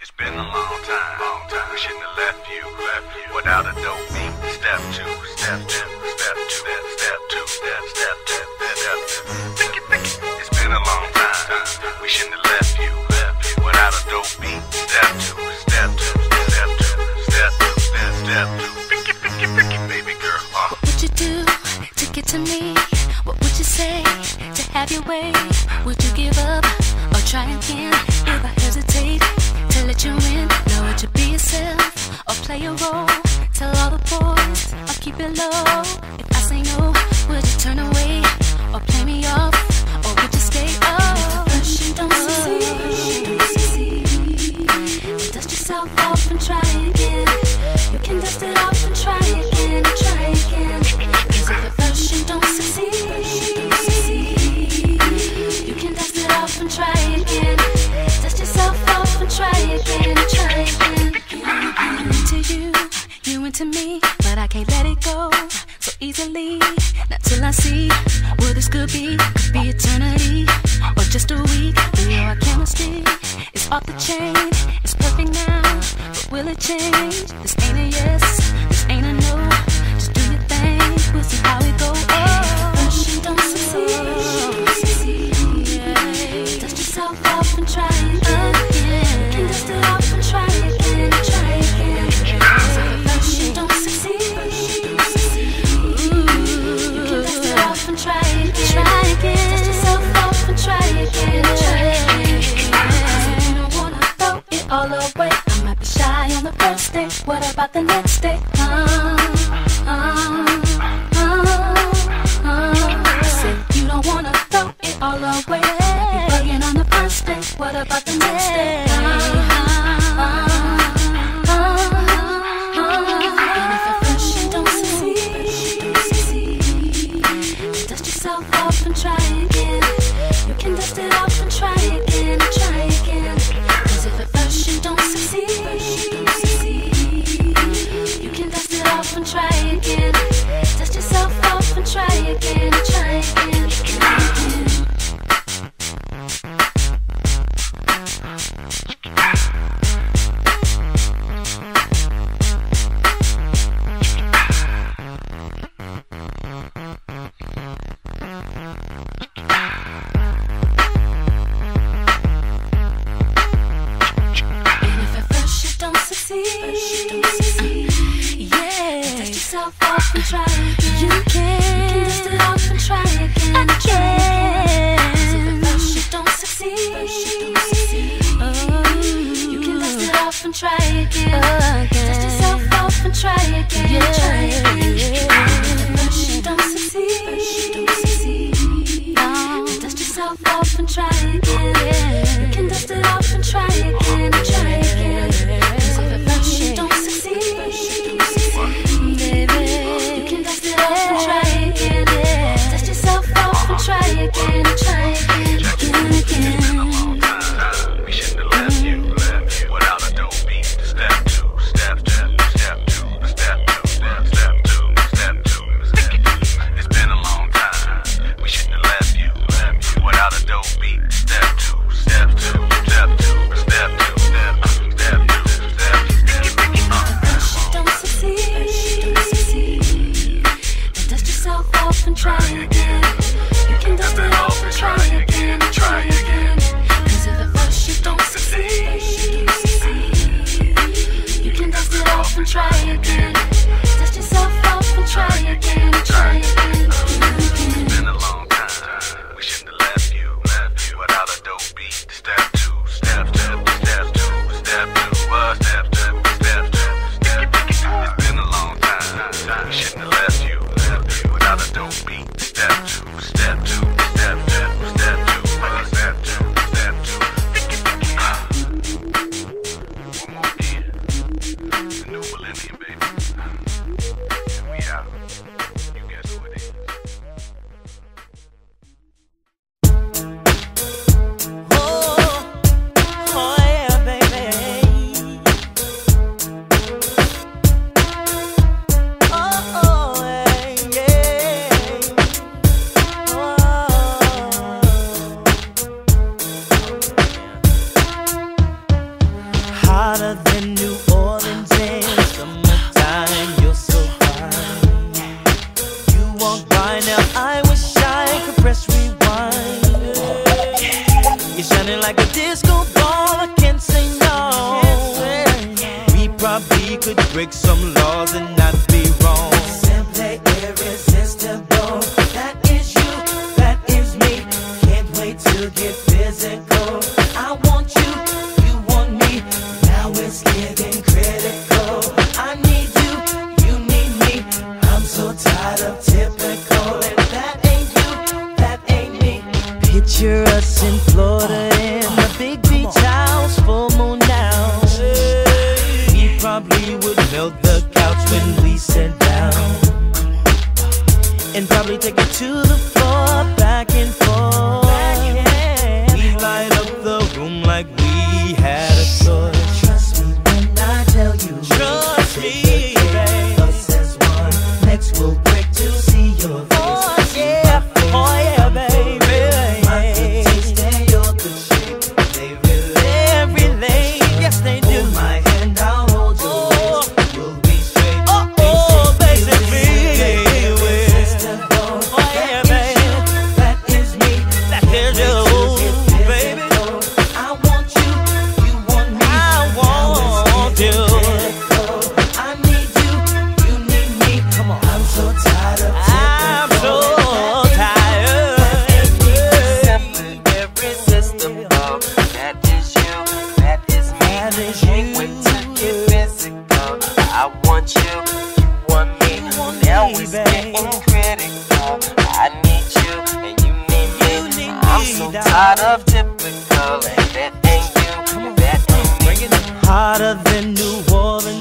It's been a long time, long time. We shouldn't have left you, left you without a dope beat. Step two, step two, step two, step, step two, step, step, step, step, step. Think it, think it. It's been a long time. We shouldn't have left you, left you without a dope beat. Step two, step two, step two, step two, step, step two. Think it, think it, think it, baby girl. Uh. What would you do to get to me? What would you say to have your way? Would you give up or try again? If I hesitate to let you in, know would you be yourself or play a role? Tell all the boys I'll keep it low. If I say no, would you turn away or play me off? Or would you stay? Oh, first you don't succeed. Then dust yourself off and try again. You can dust it off and try again try again. Cause if you don't succeed, you can dust it off and try again. Dust yourself off and try again try again. I'm into you, you into me, but I can't let it go so easily. Not till I see what this could be. Could be eternity or just a week. We know our chemistry is off the chain. It's perfect now, but will it change? This ain't a yes, this ain't a no. See how it goes. Oh, Bugging on the first day. What about the next day? Try again. You can dust it off and try again try again. Cause if at first you don't succeed, you can dust it off and try try again. You can, dust it off and try again. Again. you oh, you can dust it off and try again. Dust yourself off and try again. Try again. And You can dust it off and try again. Try again. 'Cause if first don't succeed, you can dust it off and try again. tricks. Some and probably take it to the floor back and hotter than New Orleans.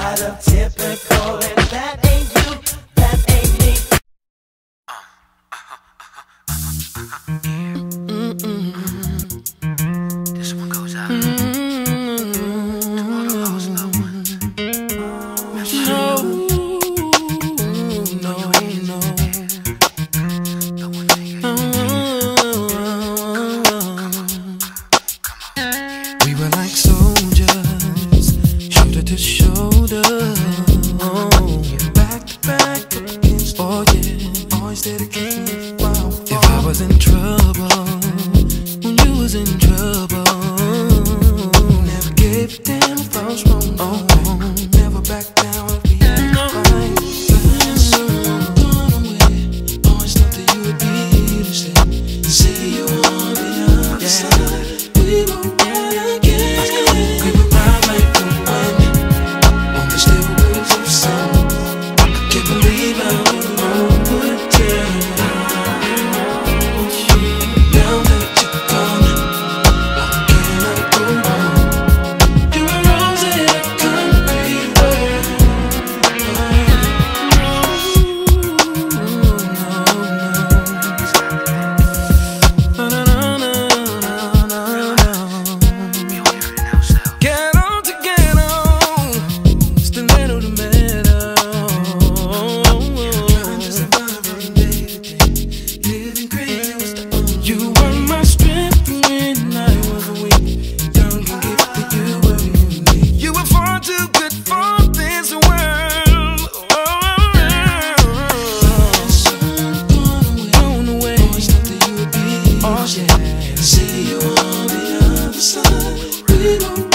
Not a typical, and that on. Never back down. See you on the other side. We don't.